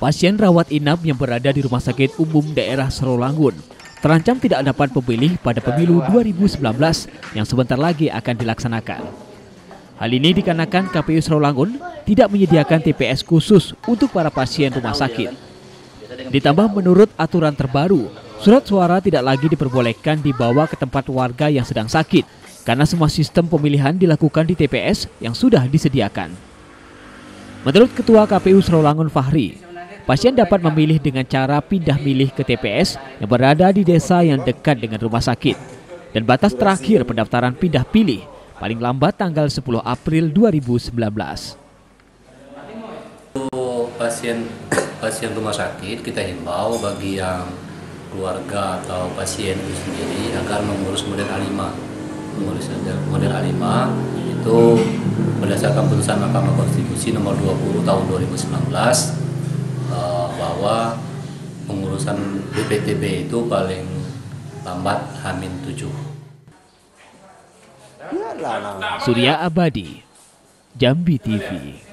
pasien rawat inap yang berada di Rumah Sakit Umum Daerah Serolangun terancam tidak dapat pemilih pada pemilu 2019 yang sebentar lagi akan dilaksanakan. Hal ini dikarenakan KPU Serolangun tidak menyediakan TPS khusus untuk para pasien rumah sakit. Ditambah menurut aturan terbaru, surat suara tidak lagi diperbolehkan dibawa ke tempat warga yang sedang sakit karena semua sistem pemilihan dilakukan di TPS yang sudah disediakan. Menurut Ketua KPU Serolangun Fahri, pasien dapat memilih dengan cara pindah milih ke TPS yang berada di desa yang dekat dengan rumah sakit. Dan batas terakhir pendaftaran pindah pilih paling lambat tanggal 10 April 2019. Untuk pasien pasien rumah sakit kita himbau bagi yang keluarga atau pasien itu sendiri agar mengurus model A5. Mengurus model A5 itu berdasarkan putusan Mahkamah Konstitusi nomor 20 tahun 2019 eh, bahwa pengurusan BPTB itu paling lambat Hamin 7. Surya Abadi, Jambi TV.